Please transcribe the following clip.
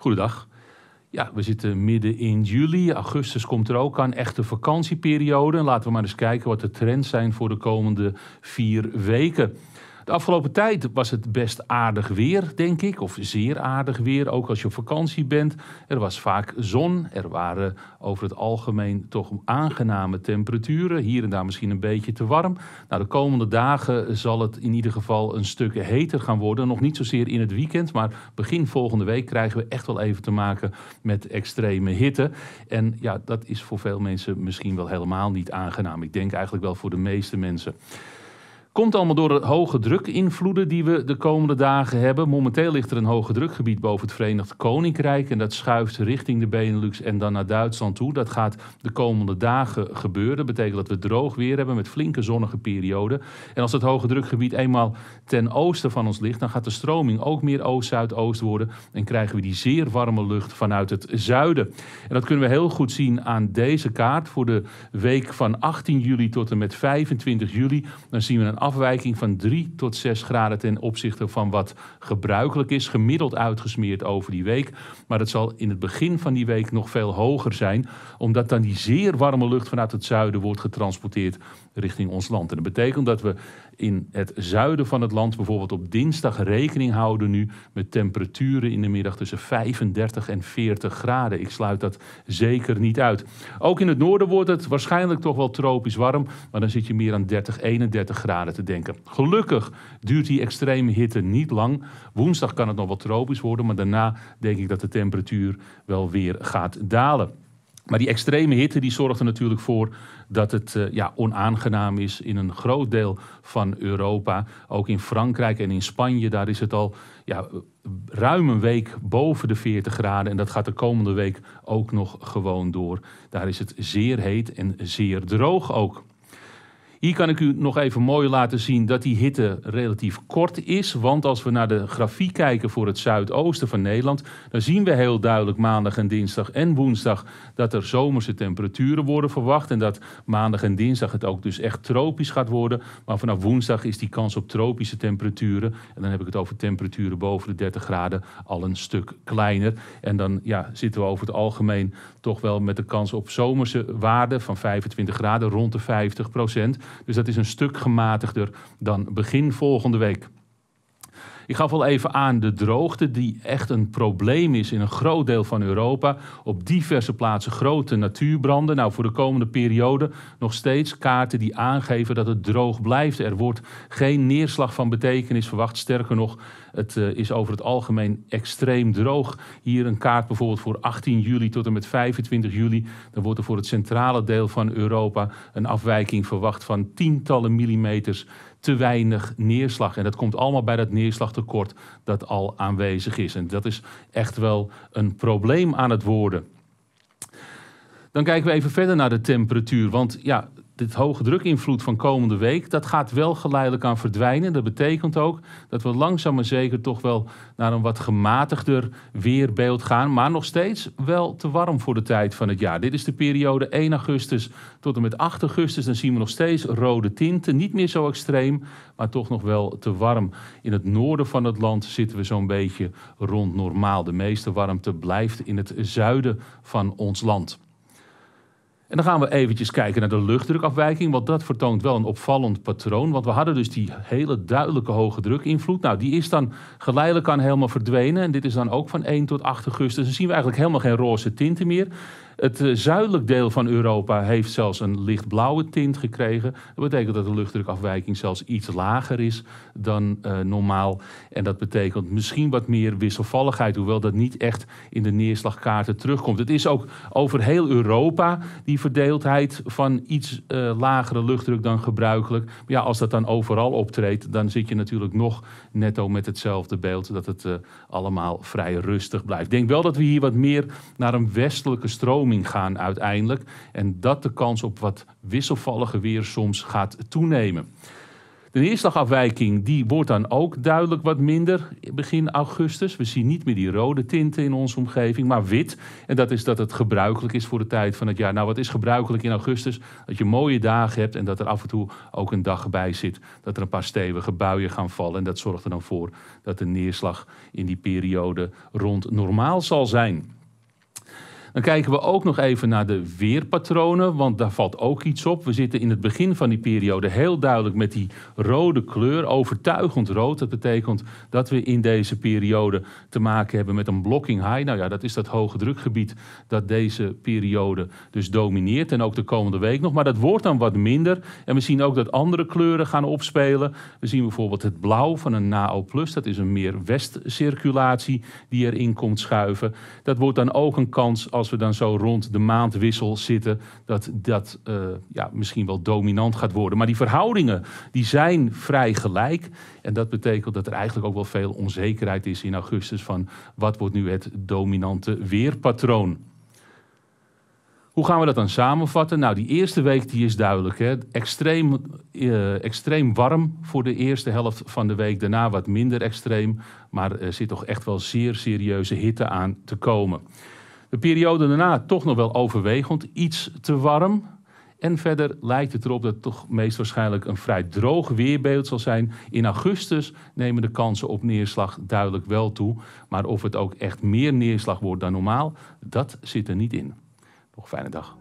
Goedendag. Ja, we zitten midden in juli. Augustus komt er ook aan. Echte vakantieperiode. Laten we maar eens kijken wat de trends zijn voor de komende vier weken. De afgelopen tijd was het best aardig weer, denk ik. Of zeer aardig weer, ook als je op vakantie bent. Er was vaak zon. Er waren over het algemeen toch aangename temperaturen. Hier en daar misschien een beetje te warm. Nou, de komende dagen zal het in ieder geval een stuk heter gaan worden. Nog niet zozeer in het weekend, maar begin volgende week krijgen we echt wel even te maken met extreme hitte. En ja, dat is voor veel mensen misschien wel helemaal niet aangenaam. Ik denk eigenlijk wel voor de meeste mensen. Komt allemaal door de hoge drukinvloeden die we de komende dagen hebben. Momenteel ligt er een hoge drukgebied boven het Verenigd Koninkrijk. En dat schuift richting de Benelux en dan naar Duitsland toe. Dat gaat de komende dagen gebeuren. Dat betekent dat we droog weer hebben met flinke zonnige perioden. En als het hoge drukgebied eenmaal ten oosten van ons ligt, dan gaat de stroming ook meer oost-zuidoost worden. En krijgen we die zeer warme lucht vanuit het zuiden. En dat kunnen we heel goed zien aan deze kaart. Voor de week van 18 juli tot en met 25 juli. Dan zien we een afwijking van 3 tot 6 graden ten opzichte van wat gebruikelijk is, gemiddeld uitgesmeerd over die week. Maar het zal in het begin van die week nog veel hoger zijn, omdat dan die zeer warme lucht vanuit het zuiden wordt getransporteerd richting ons land. En dat betekent dat we in het zuiden van het land bijvoorbeeld op dinsdag rekening houden nu met temperaturen in de middag tussen 35 en 40 graden. Ik sluit dat zeker niet uit. Ook in het noorden wordt het waarschijnlijk toch wel tropisch warm, maar dan zit je meer aan 30, 31 graden te denken. Gelukkig duurt die extreme hitte niet lang. Woensdag kan het nog wat tropisch worden, maar daarna denk ik dat de temperatuur wel weer gaat dalen. Maar die extreme hitte die zorgt er natuurlijk voor dat het uh, ja, onaangenaam is in een groot deel van Europa. Ook in Frankrijk en in Spanje, daar is het al ja, ruim een week boven de 40 graden. En dat gaat de komende week ook nog gewoon door. Daar is het zeer heet en zeer droog ook. Hier kan ik u nog even mooi laten zien dat die hitte relatief kort is. Want als we naar de grafiek kijken voor het zuidoosten van Nederland, dan zien we heel duidelijk maandag en dinsdag en woensdag dat er zomerse temperaturen worden verwacht. En dat maandag en dinsdag het ook dus echt tropisch gaat worden. Maar vanaf woensdag is die kans op tropische temperaturen, en dan heb ik het over temperaturen boven de 30 graden, al een stuk kleiner. En dan ja, zitten we over het algemeen toch wel met de kans op zomerse waarden van 25 graden rond de 50 procent. Dus dat is een stuk gematigder dan begin volgende week. Ik gaf al even aan de droogte, die echt een probleem is in een groot deel van Europa. Op diverse plaatsen grote natuurbranden. Nou, voor de komende periode nog steeds kaarten die aangeven dat het droog blijft. Er wordt geen neerslag van betekenis verwacht. Sterker nog, het uh, is over het algemeen extreem droog. Hier een kaart bijvoorbeeld voor 18 juli tot en met 25 juli. Dan wordt er voor het centrale deel van Europa een afwijking verwacht van tientallen millimeters te weinig neerslag. En dat komt allemaal bij dat neerslagtekort dat al aanwezig is. En dat is echt wel een probleem aan het worden. Dan kijken we even verder naar de temperatuur. Want ja, dit hoge drukinvloed van komende week, dat gaat wel geleidelijk aan verdwijnen. Dat betekent ook dat we langzaam maar zeker toch wel naar een wat gematigder weerbeeld gaan. Maar nog steeds wel te warm voor de tijd van het jaar. Dit is de periode 1 augustus tot en met 8 augustus. Dan zien we nog steeds rode tinten. Niet meer zo extreem, maar toch nog wel te warm. In het noorden van het land zitten we zo'n beetje rond normaal. De meeste warmte blijft in het zuiden van ons land. En dan gaan we eventjes kijken naar de luchtdrukafwijking, want dat vertoont wel een opvallend patroon. Want we hadden dus die hele duidelijke hoge drukinvloed. Nou, die is dan geleidelijk aan helemaal verdwenen. En dit is dan ook van 1 tot 8 augustus. Dan zien we eigenlijk helemaal geen roze tinten meer. Het uh, zuidelijk deel van Europa heeft zelfs een lichtblauwe tint gekregen. Dat betekent dat de luchtdrukafwijking zelfs iets lager is dan uh, normaal. En dat betekent misschien wat meer wisselvalligheid, hoewel dat niet echt in de neerslagkaarten terugkomt. Het is ook over heel Europa die verdeeldheid van iets uh, lagere luchtdruk dan gebruikelijk. Maar ja, als dat dan overal optreedt, dan zit je natuurlijk nog netto met hetzelfde beeld dat het allemaal vrij rustig blijft. Ik denk wel dat we hier wat meer naar een westelijke gaan uiteindelijk. En dat de kans op wat wisselvallige weer soms gaat toenemen. De neerslagafwijking die wordt dan ook duidelijk wat minder begin augustus. We zien niet meer die rode tinten in onze omgeving, maar wit. En dat is dat het gebruikelijk is voor de tijd van het jaar. Nou, wat is gebruikelijk in augustus? Dat je mooie dagen hebt en dat er af en toe ook een dag bij zit. Dat er een paar stevige buien gaan vallen. En dat zorgt er dan voor dat de neerslag in die periode rond normaal zal zijn. Dan kijken we ook nog even naar de weerpatronen, want daar valt ook iets op. We zitten in het begin van die periode heel duidelijk met die rode kleur, overtuigend rood. Dat betekent dat we in deze periode te maken hebben met een blocking high. Nou ja, dat is dat hoge drukgebied dat deze periode dus domineert en ook de komende week nog. Maar dat wordt dan wat minder en we zien ook dat andere kleuren gaan opspelen. We zien bijvoorbeeld het blauw van een NAO+, dat is een meer westcirculatie die erin komt schuiven. Dat wordt dan ook een kans als we dan zo rond de maandwissel zitten, dat dat uh, ja, misschien wel dominant gaat worden. Maar die verhoudingen die zijn vrij gelijk. En dat betekent dat er eigenlijk ook wel veel onzekerheid is in augustus van wat wordt nu het dominante weerpatroon. Hoe gaan we dat dan samenvatten? Nou, die eerste week die is duidelijk. Hè? Extreem, uh, extreem warm voor de eerste helft van de week. Daarna wat minder extreem. Maar er zit toch echt wel zeer serieuze hitte aan te komen. De periode daarna toch nog wel overwegend iets te warm. En verder lijkt het erop dat het toch meest waarschijnlijk een vrij droog weerbeeld zal zijn. In augustus nemen de kansen op neerslag duidelijk wel toe. Maar of het ook echt meer neerslag wordt dan normaal, dat zit er niet in. Nog fijne dag.